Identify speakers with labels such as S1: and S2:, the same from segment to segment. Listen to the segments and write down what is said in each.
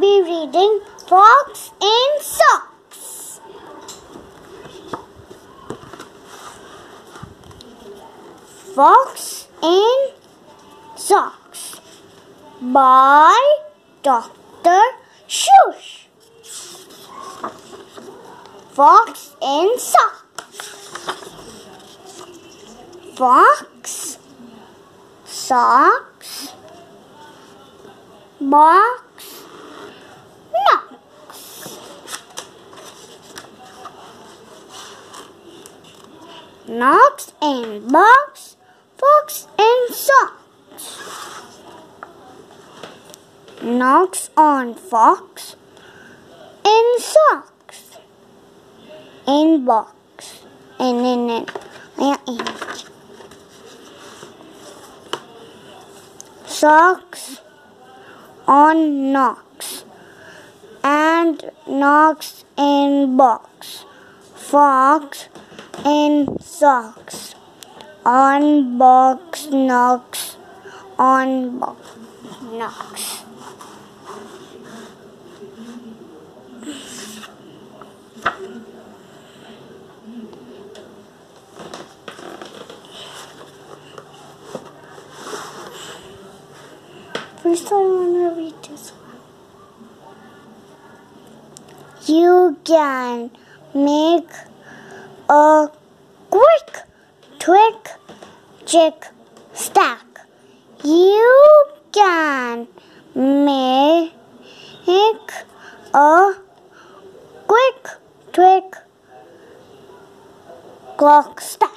S1: be reading Fox in Socks. Fox in Socks by Dr. Shush. Fox in Socks. Fox, socks, box, knocks. Knocks and box, fox and socks. Knocks on fox in socks. In box. And in. Yeah, in. Socks on knocks and knocks in box. Fox in socks. On box knocks. On box knocks. First, I want to read this one. You can make a quick, twig, chick, stack. You can make a quick, twig, clock stack.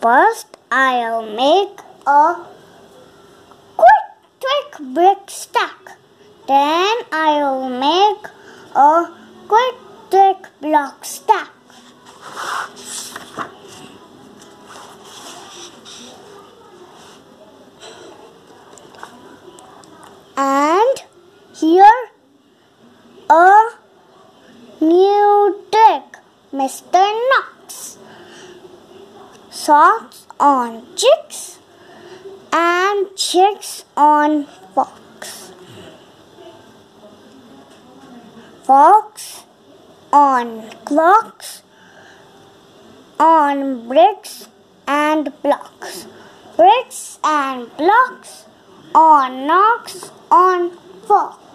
S1: First, I'll make a quick, quick brick stack. Then I'll make a quick, quick block stack. And here a new trick, Mr. Knox. Socks on chicks and chicks on fox. Fox on clocks, on bricks and blocks. Bricks and blocks on knocks on fox.